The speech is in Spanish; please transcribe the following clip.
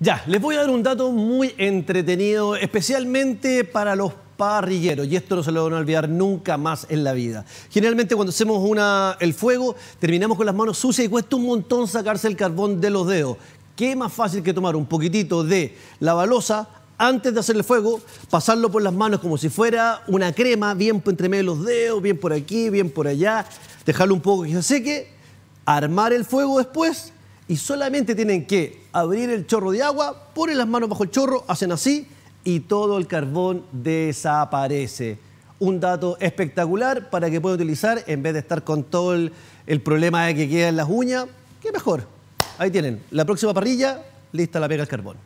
Ya, les voy a dar un dato muy entretenido, especialmente para los parrilleros, y esto no se lo van a olvidar nunca más en la vida. Generalmente cuando hacemos el fuego, terminamos con las manos sucias y cuesta un montón sacarse el carbón de los dedos. ¿Qué más fácil que tomar un poquitito de la balosa antes de hacer el fuego, pasarlo por las manos como si fuera una crema, bien entre medio de los dedos, bien por aquí, bien por allá, dejarlo un poco que se seque, armar el fuego después y solamente tienen que abrir el chorro de agua, ponen las manos bajo el chorro, hacen así y todo el carbón desaparece. Un dato espectacular para que puedan utilizar en vez de estar con todo el, el problema de que quedan las uñas. ¿Qué mejor? Ahí tienen, la próxima parrilla, lista la pega el carbón.